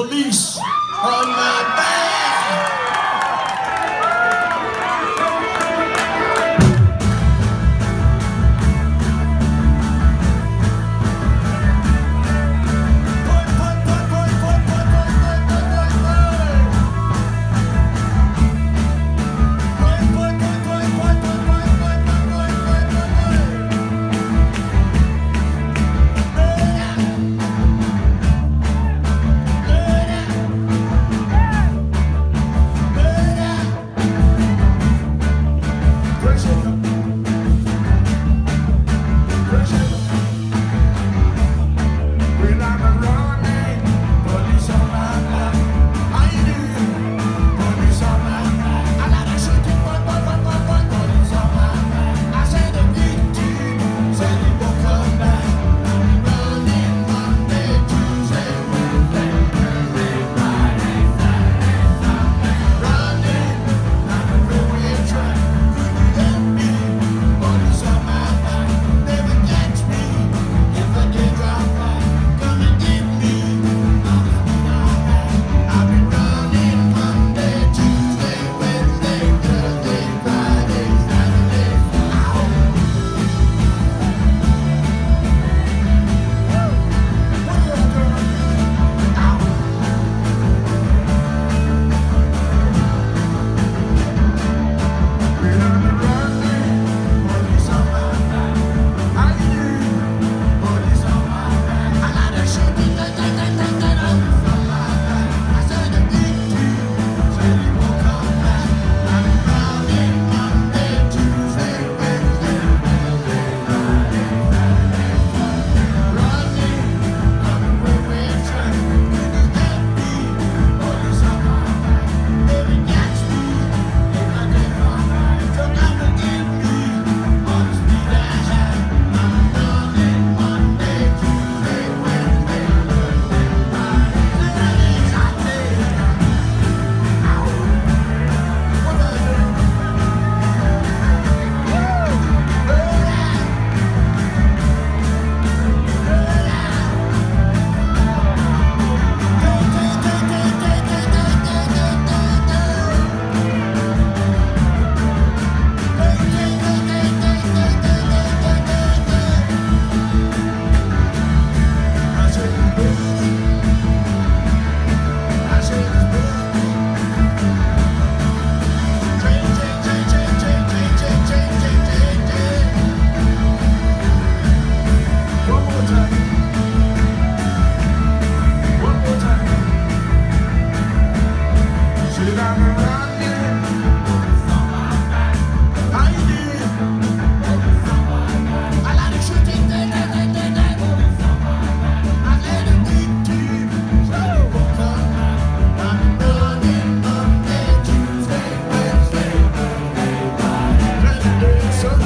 police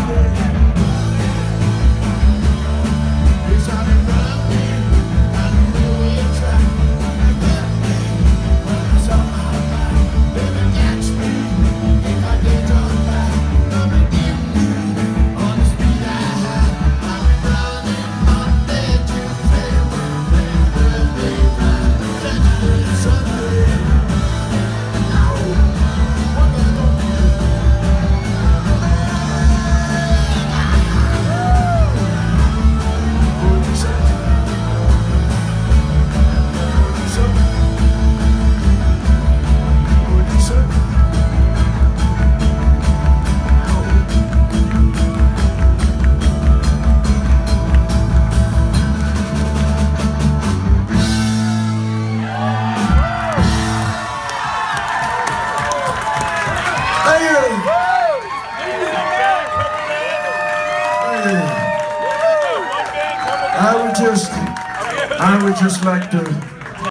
I would just, I would just like to